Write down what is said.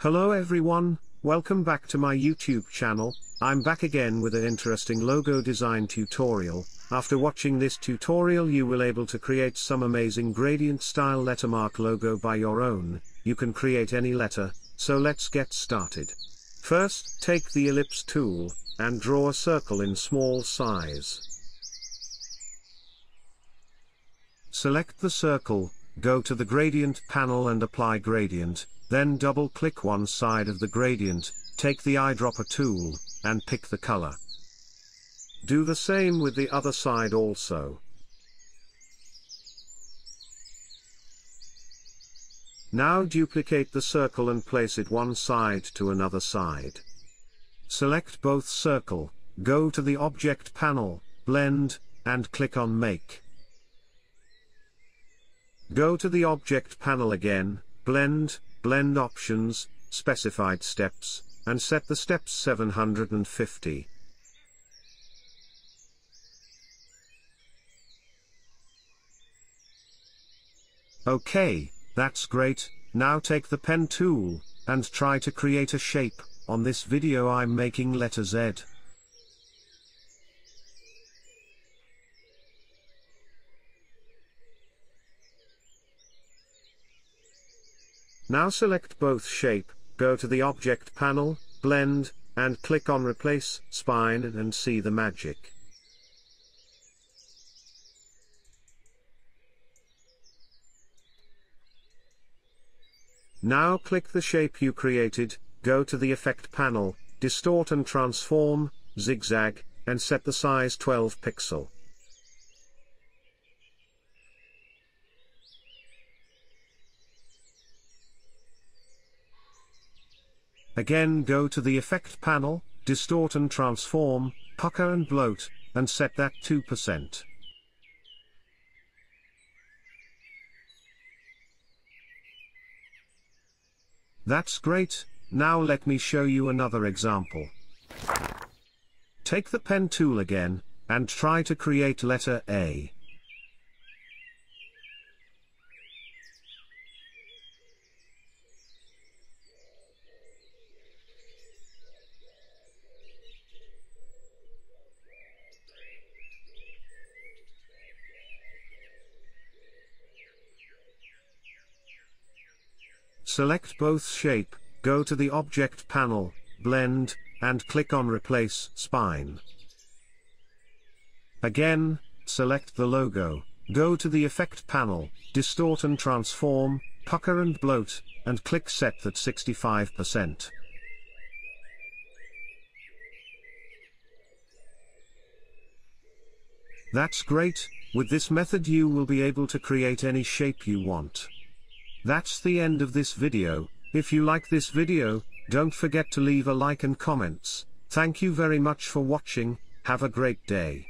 Hello everyone, welcome back to my YouTube channel, I'm back again with an interesting logo design tutorial, after watching this tutorial you will able to create some amazing gradient style lettermark logo by your own, you can create any letter, so let's get started. First, take the ellipse tool, and draw a circle in small size. Select the circle, go to the gradient panel and apply gradient, then double click one side of the gradient, take the eyedropper tool, and pick the color. Do the same with the other side also. Now duplicate the circle and place it one side to another side. Select both circle, go to the object panel, blend, and click on make. Go to the object panel again, blend, blend options, specified steps, and set the steps 750. Okay, that's great, now take the pen tool, and try to create a shape, on this video I'm making letter Z. Now select both shape, go to the object panel, blend, and click on replace spine and see the magic. Now click the shape you created, go to the effect panel, distort and transform, zigzag, and set the size 12 pixel. Again go to the effect panel, distort and transform, pucker and bloat, and set that 2%. That's great, now let me show you another example. Take the pen tool again, and try to create letter A. Select both shape, go to the object panel, blend, and click on replace spine. Again, select the logo, go to the effect panel, distort and transform, pucker and bloat, and click set that 65%. That's great, with this method you will be able to create any shape you want. That's the end of this video, if you like this video, don't forget to leave a like and comments, thank you very much for watching, have a great day.